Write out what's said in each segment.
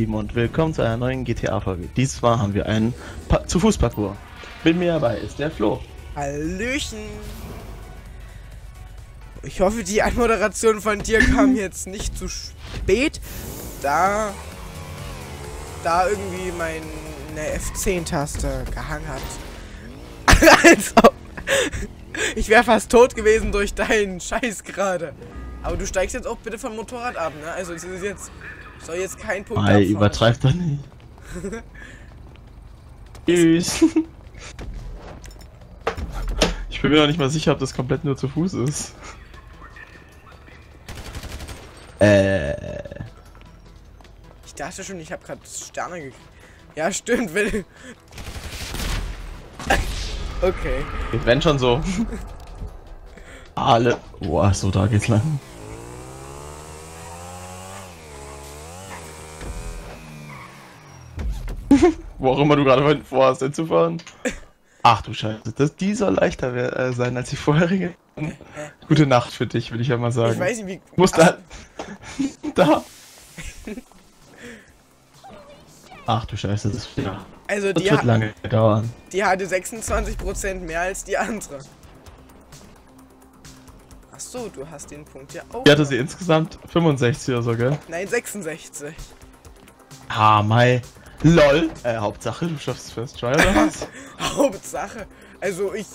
Lieben und willkommen zu einer neuen GTA-Folge. Diesmal haben wir einen pa zu Fuß-Parcours. Mit mir dabei ist der Flo. Hallöchen. Ich hoffe, die Anmoderation von dir kam jetzt nicht zu spät, da da irgendwie meine F10-Taste gehangen hat. also, ich wäre fast tot gewesen durch deinen Scheiß gerade. Aber du steigst jetzt auch bitte vom Motorrad ab, ne? Also es ist jetzt soll jetzt kein Punkt Ei, übertreib doch nicht. Tschüss. Ich bin mir noch nicht mal sicher, ob das komplett nur zu Fuß ist. Äh. Ich dachte schon, ich habe gerade Sterne gekriegt. Ja, stimmt, will. okay. Wenn schon so. Alle. Boah, so da geht's lang. Wo auch immer du gerade vorhast hinzufahren. Ach du Scheiße, das, die soll leichter wär, äh, sein als die vorherige. Gute Nacht für dich, will ich ja mal sagen. Ich weiß nicht, wie. Muss da. da. Ach du Scheiße, das, ja. Also das die, wird lange dauern. die hatte 26% mehr als die andere. Ach so, du hast den Punkt ja auch. Die hatte sie insgesamt 65 oder so, gell? Nein, 66. Ah, Mai. LOL. Äh, Hauptsache, du schaffst First Try oder was? Hauptsache. Also ich.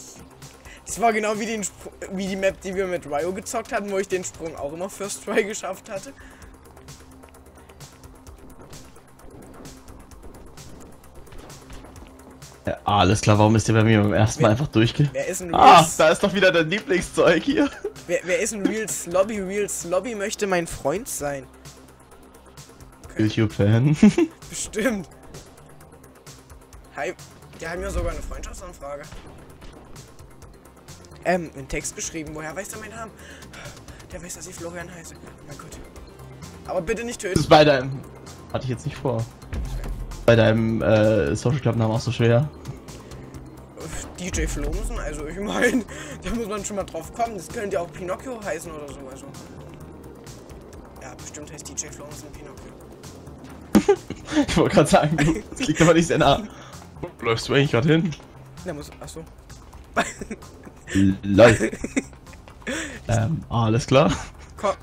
Es war genau wie, den Spr wie die Map, die wir mit Ryo gezockt hatten, wo ich den Sprung auch immer First Try geschafft hatte. Ja, alles klar, warum ist der bei mir beim ersten Mal Wer- einfach durchge... Wer ist ein Ah, da ist doch wieder dein Lieblingszeug hier. wer, wer ist ein Reals Lobby? Reals Lobby möchte mein Freund sein. YouTube-Fan. Bestimmt. Hi. Die haben ja sogar eine Freundschaftsanfrage. Ähm, einen Text geschrieben. Woher weiß er meinen Namen? Der weiß, dass ich Florian heiße. Mein Gott. Aber bitte nicht Das töten. ist bei deinem... Hatte ich jetzt nicht vor. Bei deinem äh, Social Club Namen auch so schwer. DJ Flomsen, also ich meine, da muss man schon mal drauf kommen. Das könnte ja auch Pinocchio heißen oder so. Also. Ja, bestimmt heißt DJ Flomsen Pinocchio. Ich wollte gerade sagen, das liegt aber nicht sehr nah. Wo läufst du eigentlich gerade hin? Der muss. Achso. LOL. ähm, alles klar. Komm.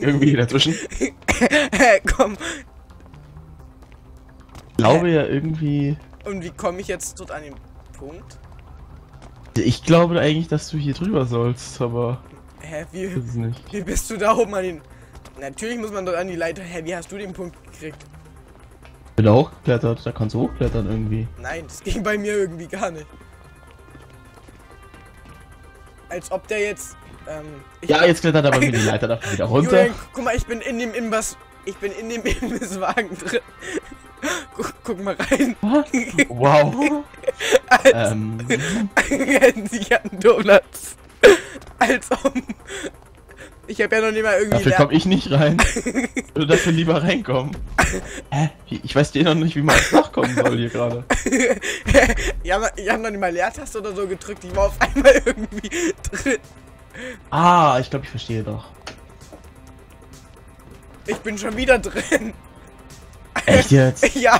Irgendwie dazwischen. Komm. Ich glaube ja irgendwie... Und wie komme ich jetzt dort an den Punkt? Ich glaube eigentlich, dass du hier drüber sollst, aber... Hä, wie, wie bist du da oben an den. Natürlich muss man dort an die Leiter. Hä, wie hast du den Punkt gekriegt? Bin da hochgeklettert, da kannst du hochklettern irgendwie. Nein, das ging bei mir irgendwie gar nicht. Als ob der jetzt. Ähm, ich Ja, jetzt klettert er aber mir die Leiter dafür wieder runter. Julian, guck mal, ich bin in dem Imbiss. Ich bin in dem Imbisswagen drin. Guck, guck mal rein. Wow. Als ähm. Als ob. Ich habe ja noch nicht mal irgendwie. dafür komme ich nicht rein. Du dafür lieber reinkommen. Hä? Ich weiß dir noch nicht, wie man nachkommen soll hier gerade. ich habe ich hab noch nicht mal Leertaste oder so gedrückt. Ich war auf einmal irgendwie drin. Ah, ich glaube, ich verstehe doch. Ich bin schon wieder drin. Echt jetzt? Ich Ja.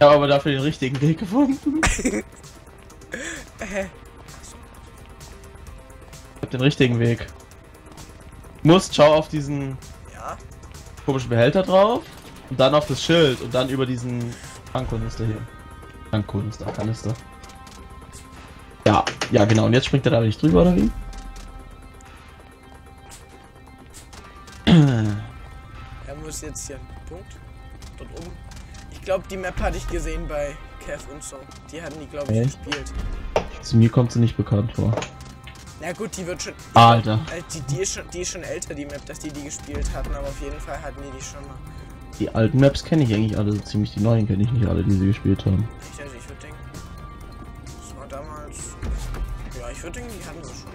habe aber dafür den richtigen Weg gefunden. Hä? Ich hab den richtigen Weg. Musst, schau auf diesen Ja. komischen Behälter drauf und dann auf das Schild und dann über diesen Tankkanister hier. Tankkanister, Kanister. Ja, ja genau. Und jetzt springt er da nicht drüber, oder wie? Er muss jetzt hier einen Punkt. Dort oben. Ich glaube, die Map hatte ich gesehen bei Kev und so. Die hatten die, glaube ich, Echt? gespielt. Zu mir kommt sie nicht bekannt vor. Na gut, die wird schon. Alter. Äh, die, die, ist schon, die ist schon älter, die Map, dass die die gespielt hatten, aber auf jeden Fall hatten die die schon mal. Die alten Maps kenne ich eigentlich alle, so ziemlich die neuen kenne ich nicht alle, die sie gespielt haben. Ich, also ich würde denken, das war damals. Ja, ich würde denken, die hatten sie schon.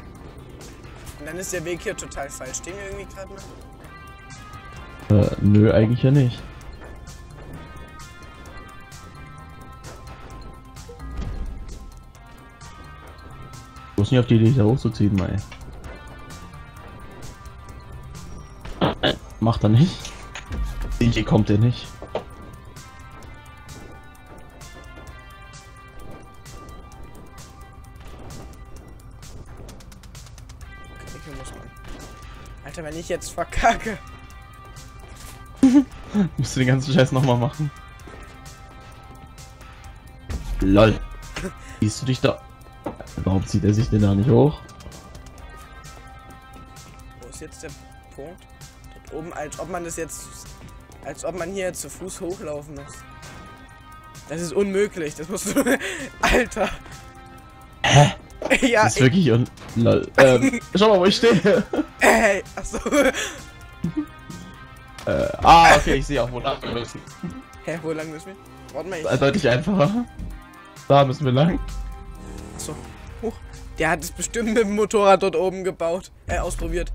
Und dann ist der Weg hier total falsch. Stehen wir irgendwie gerade noch? Äh, nö, eigentlich ja nicht. Ich muss nicht auf die Idee, da hochzuziehen, Mai. Macht er nicht. Hier kommt der nicht. Alter, wenn ich jetzt verkacke. Musst du den ganzen Scheiß nochmal machen. LOL. Siehst du dich da? Warum zieht er sich denn da nicht hoch? Wo ist jetzt der Punkt? Dort oben, als ob man das jetzt. Als ob man hier zu Fuß hochlaufen muss. Das ist unmöglich. Das musst du. Alter. Hä? Ja, Das ist wirklich un... LOL. Ähm, schau mal, wo ich stehe. ey. Achso. Äh, ah, okay, ich sehe auch, wo lang wir müssen. Hä, wo lang müssen wir? Warte mal, ich. Ist deutlich einfacher. Da müssen wir lang. Der hat es bestimmt mit dem Motorrad dort oben gebaut. Äh, ausprobiert.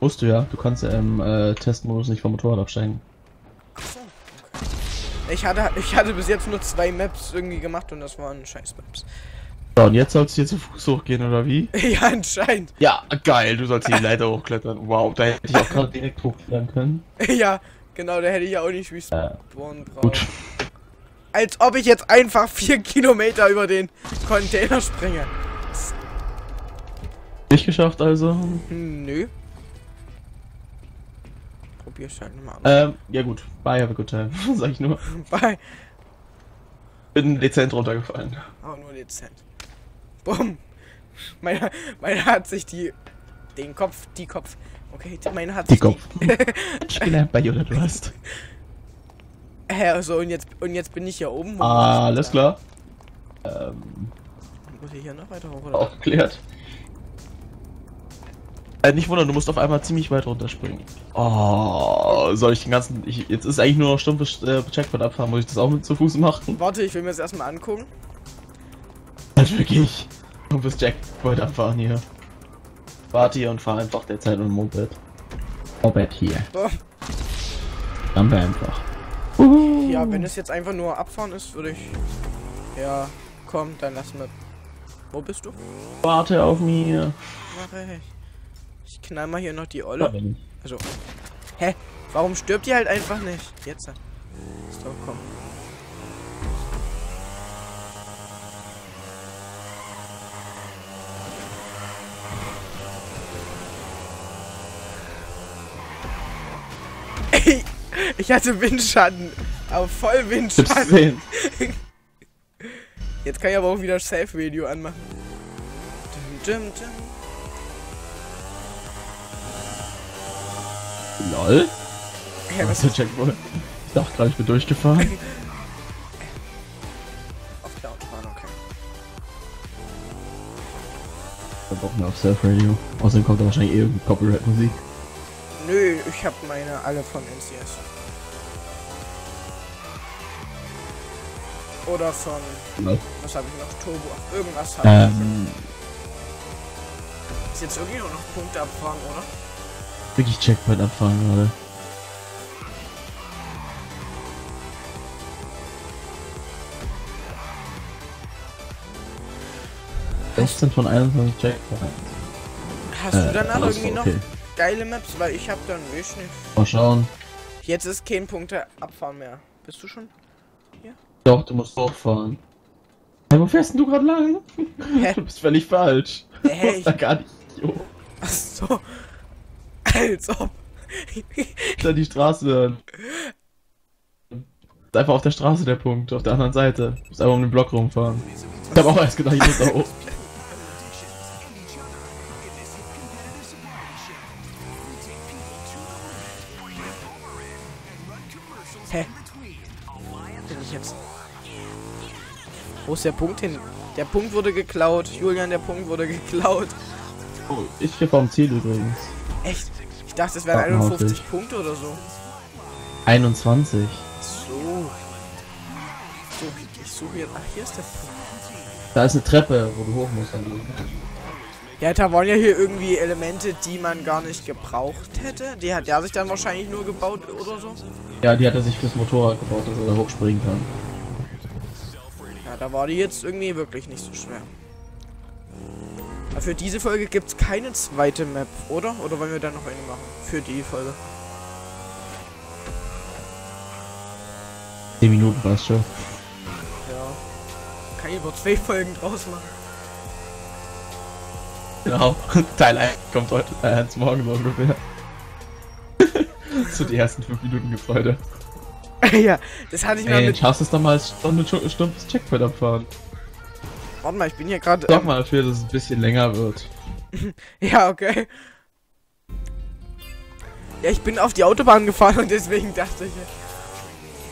Musst du ja. Du kannst ja im äh, Testmodus nicht vom Motorrad absteigen. Achso. Okay. Ich hatte, ich hatte bis jetzt nur zwei Maps irgendwie gemacht und das waren scheiß Maps. So, und jetzt sollst du hier zu Fuß hochgehen, oder wie? ja, anscheinend. Ja, geil, du sollst die Leiter hochklettern. Wow, da hätte ich auch gerade direkt hochklettern können. ja, genau, da hätte ich ja auch nicht Äh, respawnen brauchen. gut. Als ob ich jetzt einfach vier Kilometer über den Container springe. Nicht geschafft, also. Nö. Probier's halt nochmal an. Ähm, ja gut. Bye, have a good time. Sag ich nur. Bye. Bin dezent runtergefallen. Aber nur dezent. Bumm. Meiner, meiner hat sich die. Den Kopf, die Kopf. Okay, meiner hat Die sich Kopf. Ich gelernt bei Yoda Trust. Die, äh, so, und jetzt, und jetzt bin ich hier oben. Ah, alles klar. Ähm, Muss ich hier noch weiter hoch, oder? aufgeklärt. Äh, nicht wundern, du musst auf einmal ziemlich weit runterspringen. Oh, soll ich den ganzen. Ich, jetzt ist eigentlich nur noch stumpfes äh, Checkpoint abfahren. Muss ich das auch mit zu Fuß machen? Warte, ich will mir das erstmal angucken. Halt wirklich. Stumpfes Checkpoint abfahren hier. Warte hier und fahr einfach derzeit mit dem Moped. Moped hier. So. Dann wir einfach. Ja, wenn es jetzt einfach nur abfahren ist, würde ich. Ja, komm, dann lass mal. Wo bist du? Warte auf mir. Mache ich. Ich knall mal hier noch die Olle. Also. Hä? Warum stirbt die halt einfach nicht? Jetzt. So, komm. Ey, ich hatte Windschatten. Aber voll Windschatten. Jetzt kann ich aber auch wieder Safe-Radio anmachen. Dum, dum, dum. Lol. Ja, Was was ist der Checkpoint? Ich dachte gerade, ich bin durchgefahren. auf der Autobahn, okay. Dann brauchen wir auf Self-Radio. Außerdem kommt da wahrscheinlich eh Copyright-Musik. Nö, ich hab meine alle von NCS. Oder von, Lol. was habe ich noch? Turbo. Irgendwas habe ich. Ähm, Ist jetzt irgendwie nur noch Punkte abfahren, oder? Wirklich Checkpoint abfahren gerade. Sechzehn von 21 Checkpoints. Hast du Äh, danach also, irgendwie noch okay. geile Maps? Weil ich hab dann ich nicht. Mal schauen. Jetzt ist kein Punkte abfahren mehr. Bist du schon? Doch, du musst hochfahren. Hey, wo fährst denn du gerade lang? Hä? Du bist völlig falsch. Du Hä, musst ich- da gar nicht hoch. Ach so. Als ob. Da die Straße. Ist einfach auf der Straße der Punkt, auf der anderen Seite. Du musst einfach um den Block rumfahren. Ich hab auch erst gedacht, ich muss da hoch. Hä? Bin ich jetzt. Wo ist der Punkt hin? Der Punkt wurde geklaut. Julian, der Punkt wurde geklaut. Oh, ich stehe vorm Ziel übrigens. Echt? Ich dachte, es wären Warte, 51 hoffentlich. Punkte oder so. 21. So. So, ich suche jetzt. Ach, hier ist der Punkt. Da ist eine Treppe, wo du hoch musst. Dann. Ja, da waren ja hier irgendwie Elemente, die man gar nicht gebraucht hätte. Die hat der sich dann wahrscheinlich nur gebaut oder so. Ja, die hat er sich fürs Motorrad gebaut, dass er da hochspringen kann. Ja, da war die jetzt irgendwie wirklich nicht so schwer. Aber für diese Folge gibt es keine zweite Map, oder? Oder wollen wir dann noch eine machen? Für die Folge. du weißt schon. Ja. Kann ich über zwei Folgen draus machen. Genau. Teil 1 kommt heute, äh, 1 morgen so ungefähr. so die ersten 5 Minuten gibt's heute. ja, das hatte ich mal Ey, mit. schaffst du es doch mal Stunde, Stunde das Checkpoint abfahren. Warte mal, ich bin hier gerade. Sag mal dafür, dass es ein bisschen länger wird. Ja, okay. Ja, ich bin auf die Autobahn gefahren und deswegen dachte ich.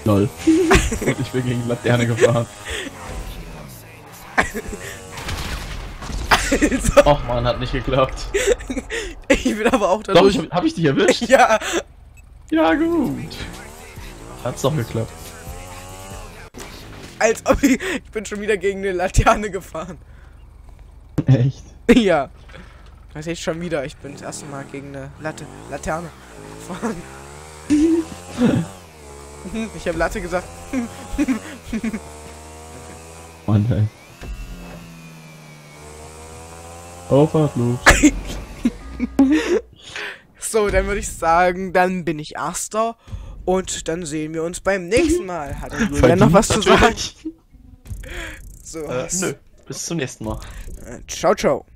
Lol. Und ich bin gegen Laterne gefahren. Also, Och man, hat nicht geklappt. ich bin aber auch Doch, dadurch. ich hab ich dich erwischt? ja, Ja, gut. Hat's doch geklappt. Als ob ich. Ich bin schon wieder gegen eine Laterne gefahren. Echt? ja. Das ist schon wieder. Ich bin das erste Mal gegen eine Latte, Laterne gefahren. ich habe Latte gesagt. Mann, ey. Overflug. So, dann würde ich sagen, dann bin ich Erster. Und dann sehen wir uns beim nächsten Mal. Hat der Julian noch was zu sagen? So, Äh, nö. Bis zum nächsten Mal. Äh, ciao, ciao.